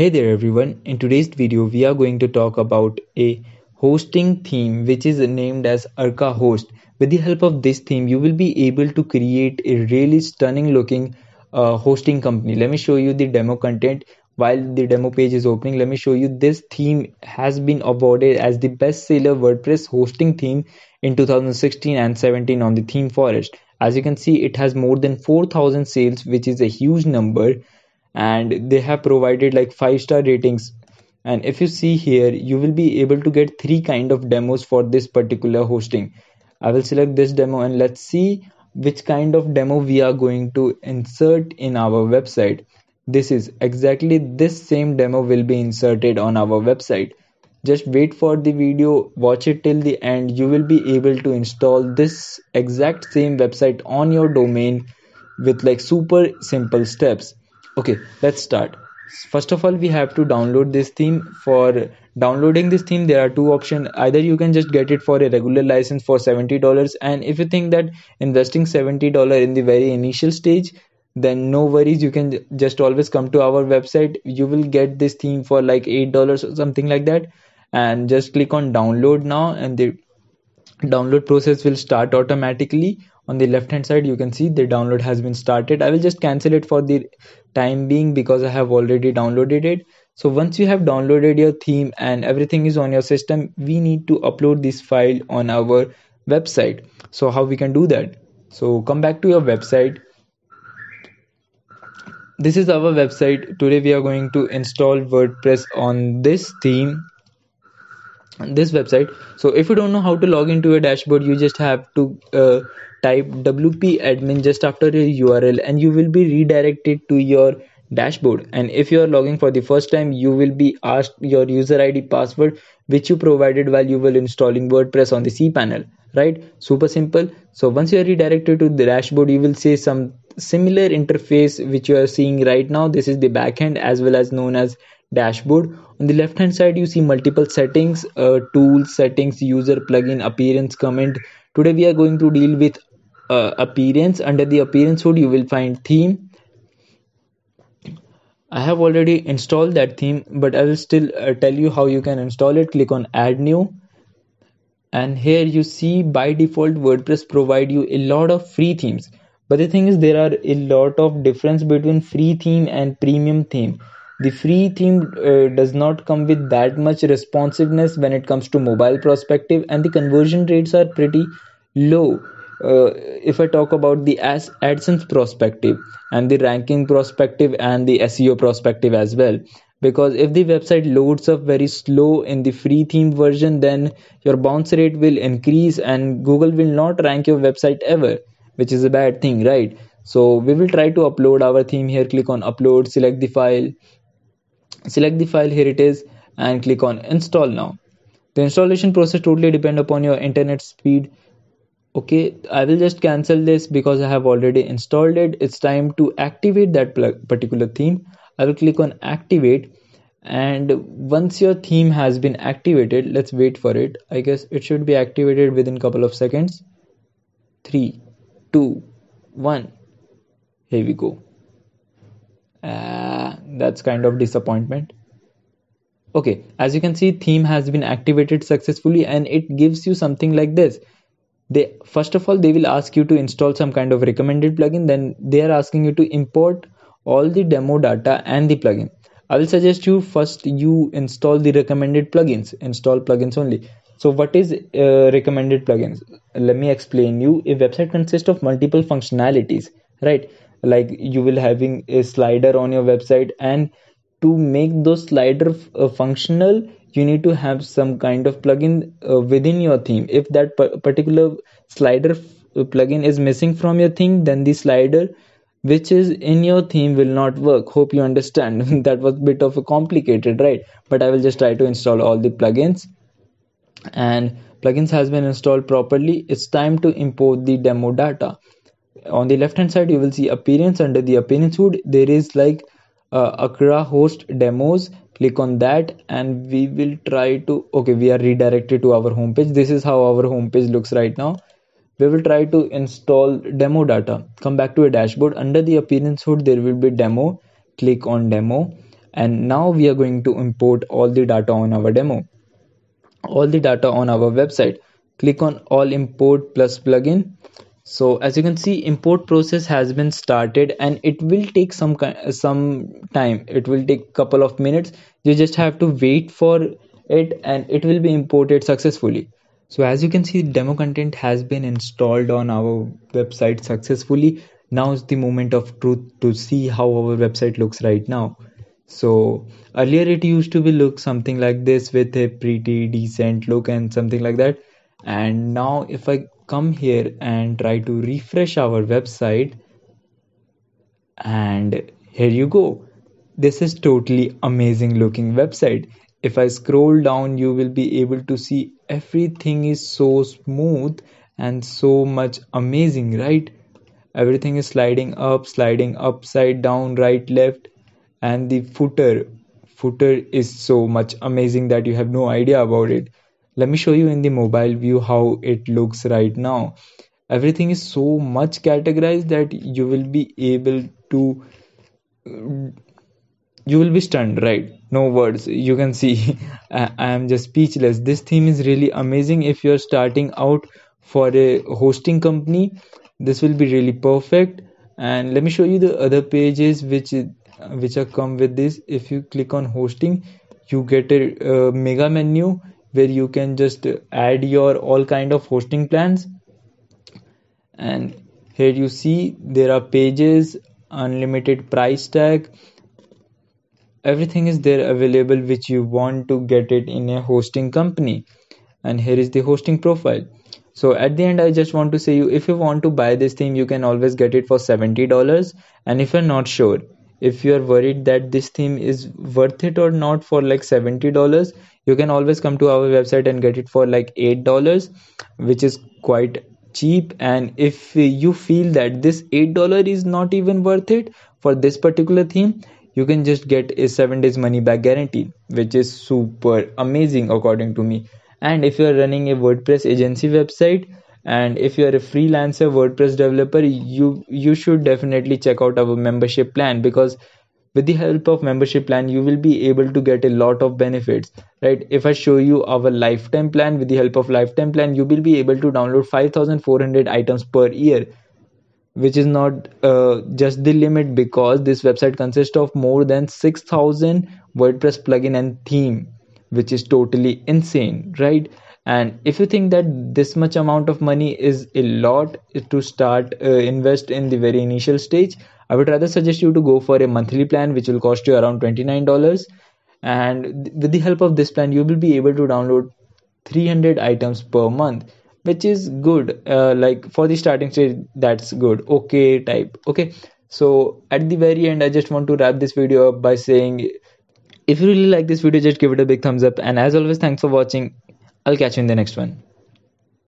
Hey there everyone, in today's video we are going to talk about a hosting theme which is named as Arka Host. With the help of this theme you will be able to create a really stunning looking uh, hosting company. Let me show you the demo content while the demo page is opening. Let me show you this theme has been awarded as the best seller WordPress hosting theme in 2016 and 17 on the ThemeForest. As you can see it has more than 4000 sales which is a huge number and they have provided like five star ratings. And if you see here you will be able to get three kind of demos for this particular hosting. I will select this demo and let's see which kind of demo we are going to insert in our website. This is exactly this same demo will be inserted on our website. Just wait for the video watch it till the end. You will be able to install this exact same website on your domain with like super simple steps okay let's start. First of all we have to download this theme. For downloading this theme there are two options. Either you can just get it for a regular license for $70 and if you think that investing $70 in the very initial stage then no worries. You can just always come to our website. You will get this theme for like $8 or something like that. And just click on download now and the download process will start automatically on the left hand side you can see the download has been started. I will just cancel it for the time being because i have already downloaded it. So once you have downloaded your theme and everything is on your system we need to upload this file on our website. So how we can do that? So come back to your website. This is our website. Today we are going to install wordpress on this theme this website. So if you don't know how to log into a dashboard you just have to uh, type wp admin just after a url and you will be redirected to your dashboard. And if you are logging for the first time you will be asked your user id password which you provided while you were installing wordpress on the cpanel right? Super simple. So once you are redirected to the dashboard you will see some similar interface which you are seeing right now. This is the backend as well as known as dashboard. On the left hand side you see multiple settings uh, tools settings user plugin appearance comment. Today we are going to deal with uh, appearance. Under the appearance hood you will find theme. I have already installed that theme but I will still uh, tell you how you can install it. Click on add new. And here you see by default WordPress provide you a lot of free themes. But the thing is there are a lot of difference between free theme and premium theme the free theme uh, does not come with that much responsiveness when it comes to mobile perspective and the conversion rates are pretty low uh, if I talk about the AdSense perspective and the ranking perspective and the SEO perspective as well. Because if the website loads up very slow in the free theme version, then your bounce rate will increase and Google will not rank your website ever, which is a bad thing, right? So we will try to upload our theme here. Click on upload, select the file, select the file, here it is, and click on install now. The installation process totally depend upon your internet speed. Okay i will just cancel this because i have already installed it. It's time to activate that particular theme. I will click on activate and once your theme has been activated let's wait for it. I guess it should be activated within couple of seconds. Three two one. Here we go uh, that's kind of disappointment. Okay as you can see theme has been activated successfully and it gives you something like this. They first of all they will ask you to install some kind of recommended plugin. Then they are asking you to import all the demo data and the plugin. I will suggest you first you install the recommended plugins install plugins only. So what is uh, recommended plugins? Let me explain you. A website consists of multiple functionalities right like you will having a slider on your website. And to make those slider uh, functional you need to have some kind of plugin uh, within your theme. If that particular slider uh, plugin is missing from your theme then the slider which is in your theme will not work. Hope you understand. That was bit of a complicated right? But i will just try to install all the plugins. And plugins has been installed properly. It's time to import the demo data on the left hand side you will see appearance. Under the appearance hood there is like uh, Arka host demos. Click on that and we will try to okay we are redirected to our homepage. This is how our homepage looks right now. We will try to install demo data. Come back to a dashboard. Under the appearance hood there will be demo. Click on demo. And now we are going to import all the data on our demo. All the data on our website. Click on all import plus plugin so as you can see import process has been started and it will take some some time. It will take couple of minutes. You just have to wait for it and it will be imported successfully. So as you can see demo content has been installed on our website successfully. Now is the moment of truth to see how our website looks right now. So earlier it used to be look something like this with a pretty decent look and something like that. And now if i come here and try to refresh our website and here you go. This is totally amazing looking website. If i scroll down you will be able to see everything is so smooth and so much amazing right? Everything is sliding up sliding upside down right left. And the footer footer is so much amazing that you have no idea about it let me show you in the mobile view how it looks right now. Everything is so much categorized that you will be able to you will be stunned right? No words. You can see i am just speechless. This theme is really amazing. If you're starting out for a hosting company this will be really perfect. And let me show you the other pages which which are come with this. If you click on hosting you get a, a mega menu where you can just add your all kind of hosting plans. And here you see there are pages unlimited price tag. Everything is there available which you want to get it in a hosting company. And here is the hosting profile. So at the end i just want to say you if you want to buy this theme you can always get it for $70 and if you're not sure if you're worried that this theme is worth it or not for like $70 you can always come to our website and get it for like $8 which is quite cheap. And if you feel that this $8 is not even worth it for this particular theme you can just get a 7 days money back guarantee which is super amazing according to me. And if you're running a wordpress agency website and if you're a freelancer wordpress developer you you should definitely check out our membership plan because with the help of membership plan you will be able to get a lot of benefits right? If i show you our lifetime plan with the help of lifetime plan you will be able to download 5400 items per year which is not uh, just the limit because this website consists of more than 6000 wordpress plugin and theme which is totally insane right and if you think that this much amount of money is a lot to start uh, invest in the very initial stage i would rather suggest you to go for a monthly plan which will cost you around $29 and with the help of this plan you will be able to download 300 items per month which is good. Uh, like for the starting stage that's good. Okay type. Okay. So at the very end i just want to wrap this video up by saying if you really like this video just give it a big thumbs up. And as always thanks for watching i'll catch you in the next one